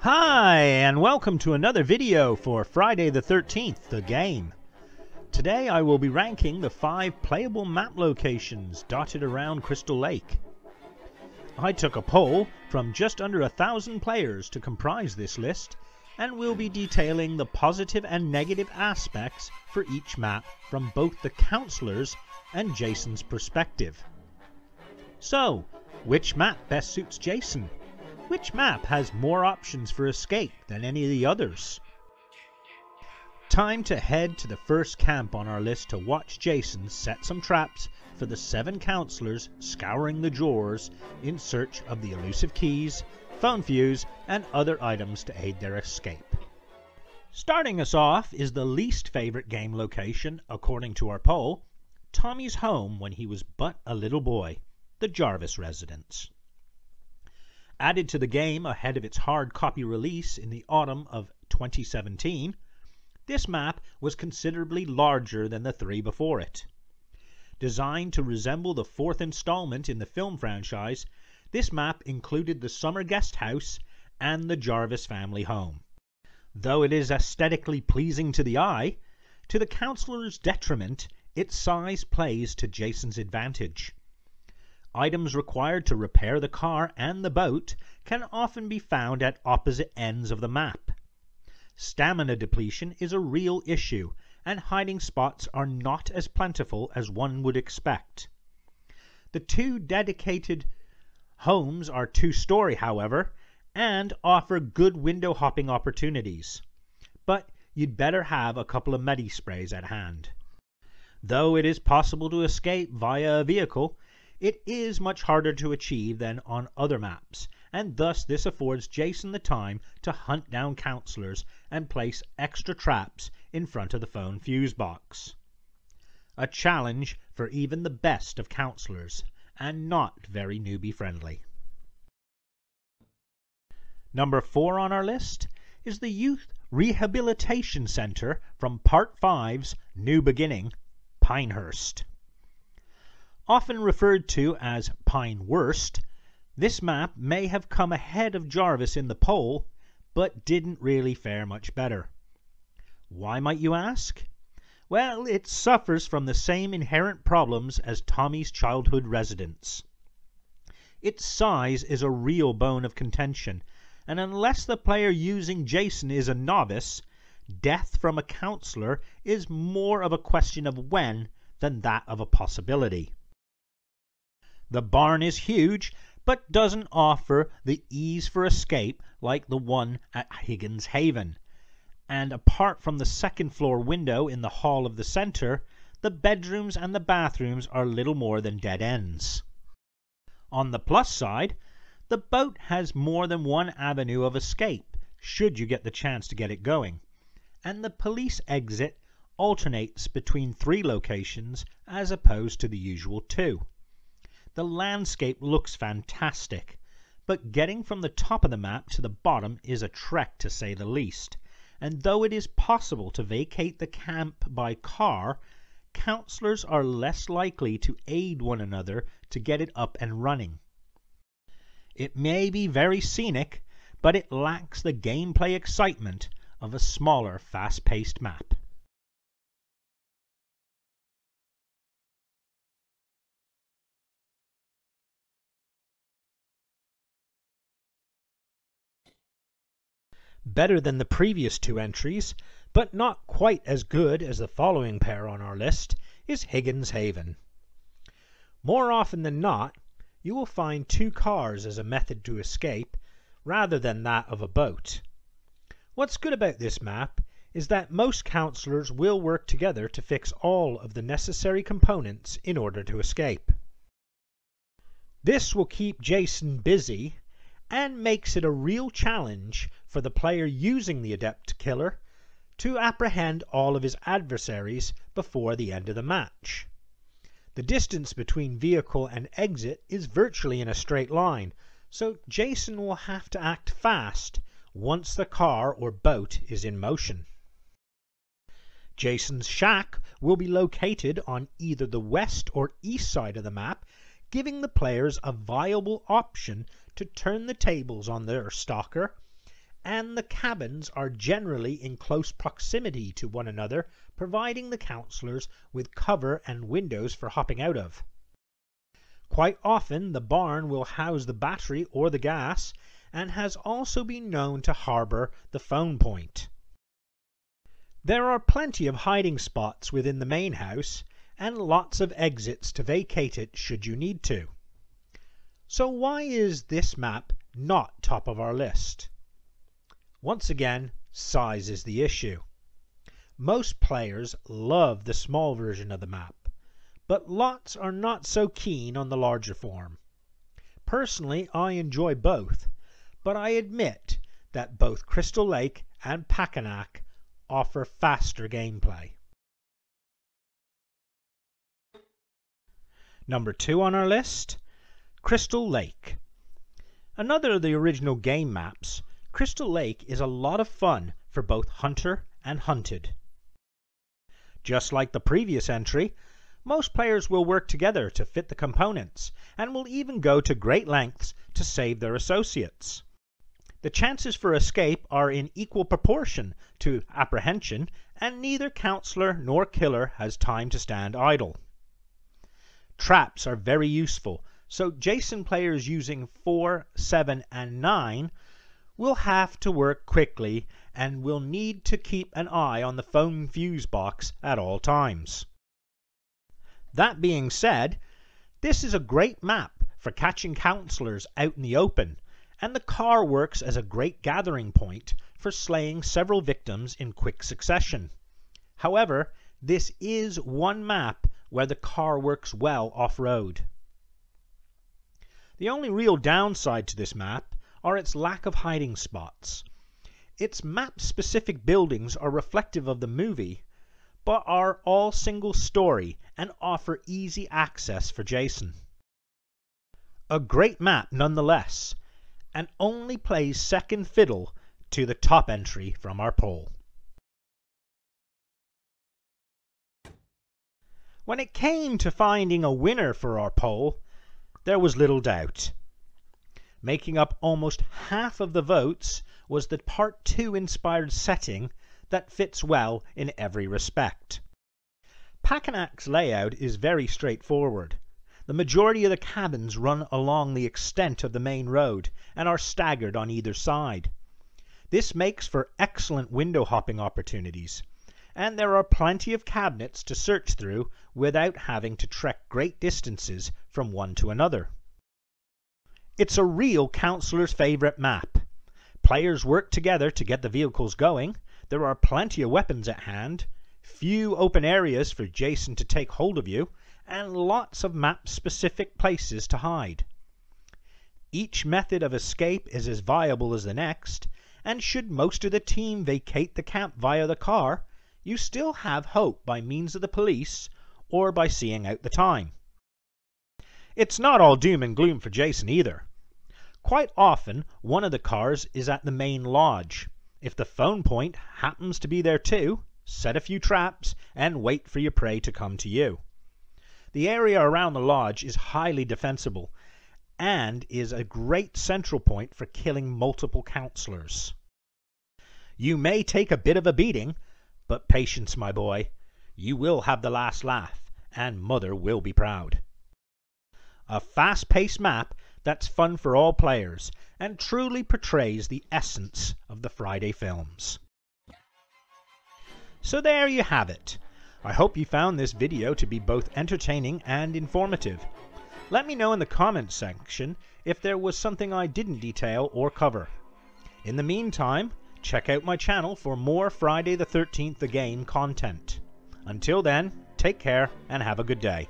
Hi, and welcome to another video for Friday the 13th, the game. Today I will be ranking the five playable map locations dotted around Crystal Lake. I took a poll from just under a thousand players to comprise this list, and will be detailing the positive and negative aspects for each map from both the counselors and Jason's perspective. So, which map best suits Jason? Which map has more options for escape than any of the others? Time to head to the first camp on our list to watch Jason set some traps for the seven counselors scouring the drawers in search of the elusive keys, phone fuse, and other items to aid their escape. Starting us off is the least favorite game location, according to our poll, Tommy's home when he was but a little boy, the Jarvis residence. Added to the game ahead of its hard copy release in the autumn of 2017, this map was considerably larger than the three before it. Designed to resemble the fourth installment in the film franchise, this map included the summer guest house and the Jarvis family home. Though it is aesthetically pleasing to the eye, to the counselor's detriment, its size plays to Jason's advantage. Items required to repair the car and the boat can often be found at opposite ends of the map. Stamina depletion is a real issue, and hiding spots are not as plentiful as one would expect. The two dedicated homes are two-story, however, and offer good window hopping opportunities. But you'd better have a couple of medi sprays at hand. Though it is possible to escape via a vehicle, it is much harder to achieve than on other maps, and thus this affords Jason the time to hunt down counselors and place extra traps in front of the phone fuse box. A challenge for even the best of counselors, and not very newbie friendly. Number four on our list is the Youth Rehabilitation Center from Part 5's New Beginning, Pinehurst. Often referred to as Pinewurst, this map may have come ahead of Jarvis in the poll, but didn't really fare much better. Why might you ask? Well, it suffers from the same inherent problems as Tommy's childhood residence. Its size is a real bone of contention, and unless the player using Jason is a novice, death from a counselor is more of a question of when than that of a possibility. The barn is huge, but doesn't offer the ease for escape like the one at Higgins Haven, and apart from the second floor window in the hall of the center, the bedrooms and the bathrooms are little more than dead ends. On the plus side, the boat has more than one avenue of escape, should you get the chance to get it going, and the police exit alternates between three locations as opposed to the usual two. The landscape looks fantastic, but getting from the top of the map to the bottom is a trek to say the least, and though it is possible to vacate the camp by car, counselors are less likely to aid one another to get it up and running. It may be very scenic, but it lacks the gameplay excitement of a smaller, fast-paced map. Better than the previous two entries, but not quite as good as the following pair on our list, is Higgins Haven. More often than not, you will find two cars as a method to escape, rather than that of a boat. What's good about this map is that most counselors will work together to fix all of the necessary components in order to escape. This will keep Jason busy and makes it a real challenge for the player using the Adept Killer to apprehend all of his adversaries before the end of the match. The distance between vehicle and exit is virtually in a straight line, so Jason will have to act fast once the car or boat is in motion. Jason's shack will be located on either the west or east side of the map, giving the players a viable option to turn the tables on their stalker, and the cabins are generally in close proximity to one another, providing the counselors with cover and windows for hopping out of. Quite often the barn will house the battery or the gas, and has also been known to harbor the phone point. There are plenty of hiding spots within the main house, and lots of exits to vacate it should you need to. So why is this map not top of our list? Once again, size is the issue. Most players love the small version of the map, but lots are not so keen on the larger form. Personally, I enjoy both, but I admit that both Crystal Lake and Packanack offer faster gameplay. Number 2 on our list, Crystal Lake. Another of the original game maps, Crystal Lake is a lot of fun for both hunter and hunted. Just like the previous entry, most players will work together to fit the components, and will even go to great lengths to save their associates. The chances for escape are in equal proportion to apprehension, and neither counselor nor killer has time to stand idle. Traps are very useful, so Jason players using 4, 7, and 9 will have to work quickly and will need to keep an eye on the phone fuse box at all times. That being said, this is a great map for catching counselors out in the open, and the car works as a great gathering point for slaying several victims in quick succession. However, this is one map where the car works well off-road. The only real downside to this map are its lack of hiding spots. Its map-specific buildings are reflective of the movie, but are all single story and offer easy access for Jason. A great map nonetheless, and only plays second fiddle to the top entry from our poll. When it came to finding a winner for our poll, there was little doubt. Making up almost half of the votes was the Part 2 inspired setting that fits well in every respect. Packanack's layout is very straightforward. The majority of the cabins run along the extent of the main road and are staggered on either side. This makes for excellent window hopping opportunities, and there are plenty of cabinets to search through without having to trek great distances from one to another. It's a real councillor's favorite map. Players work together to get the vehicles going, there are plenty of weapons at hand, few open areas for Jason to take hold of you, and lots of map-specific places to hide. Each method of escape is as viable as the next, and should most of the team vacate the camp via the car, you still have hope by means of the police or by seeing out the time. It's not all doom and gloom for Jason either. Quite often one of the cars is at the main lodge, if the phone point happens to be there too, set a few traps and wait for your prey to come to you. The area around the lodge is highly defensible and is a great central point for killing multiple councillors. You may take a bit of a beating, but patience, my boy. You will have the last laugh, and mother will be proud. A fast-paced map that's fun for all players and truly portrays the essence of the Friday films. So there you have it. I hope you found this video to be both entertaining and informative. Let me know in the comments section if there was something I didn't detail or cover. In the meantime, check out my channel for more Friday the 13th the Game content. Until then, take care and have a good day.